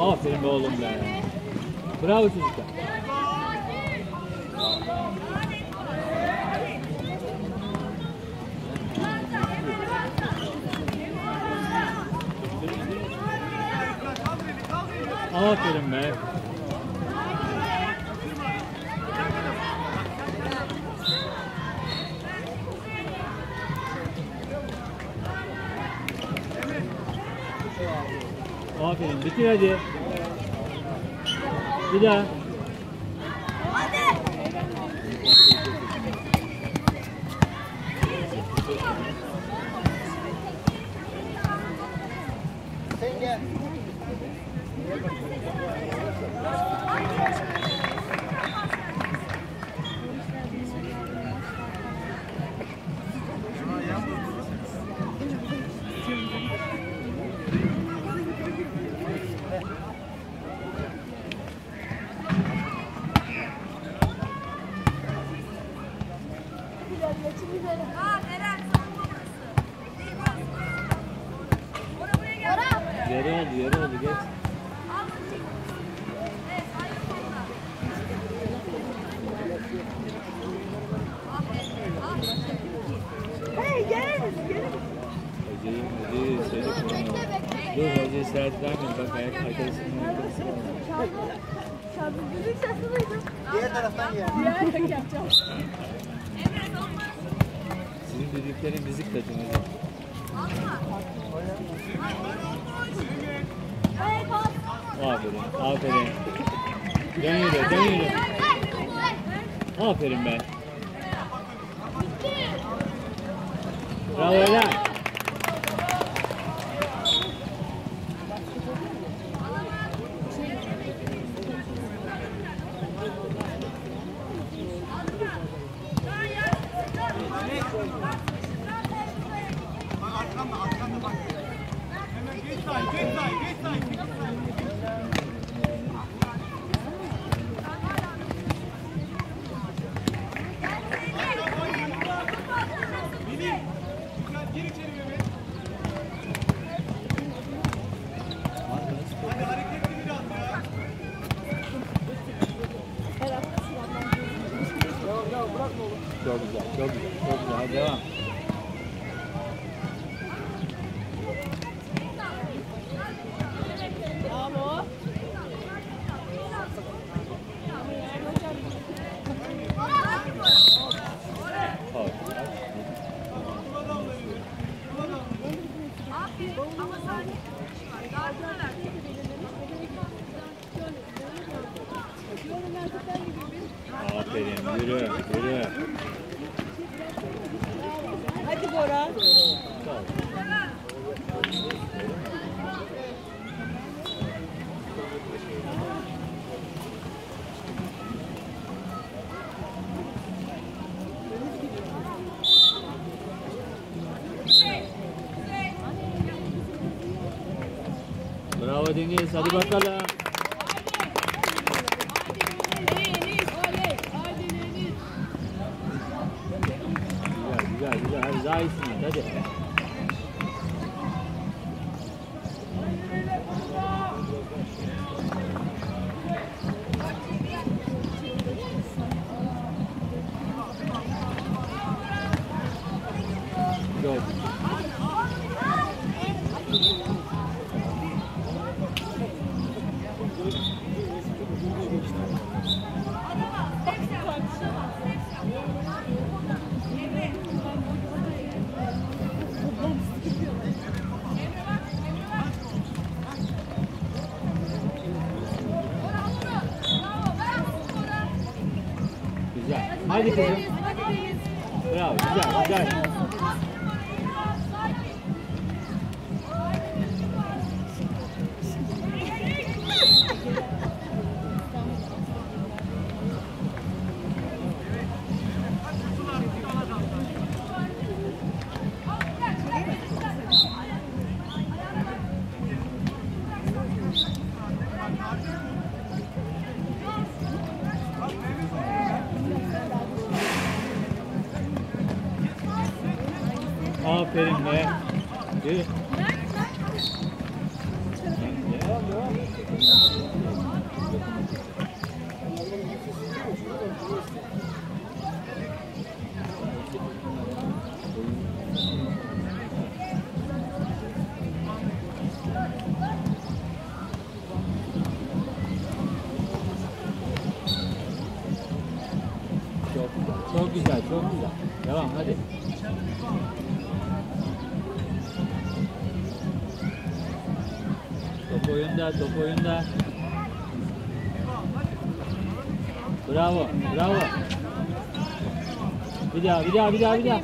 Aferin be oğlum be. Bravo çocuklar. Aferin be. Aferin bitir hadi. Bir daha. Ora buraya gel. Yere oldu yere oldu geç. Hey gel. Hocayı hocayı söyle kullanalım. Dur hocayı sert vermeyin bak ayak arkadaşının arkasına. Şarkıcının sesi duydum. Diğer taraftan gel. Diğer tek yapacağım. Alma. Hey pas. Aferin aferin. Dön yürü dön yürü. Aferin be. Bravo Eren. Çok güzel çok güzel çok güzel. Devam. Bravo. Aferin ama sadece bir kişi var. Dağıtına ver. Aferin yürü yürü. Hadi Bora. Bravo Deniz hadi bakalım. Güzel hadi daha iyisin hadi. Yok. Güzel. Hadi kızım. Bravo güzel güzel. Aferin be. Değil. Çok güzel, çok güzel. Devam hadi. Oyunda, top oyunda. Bravo, bravo. Bir daha, bir daha, bir daha, bir daha.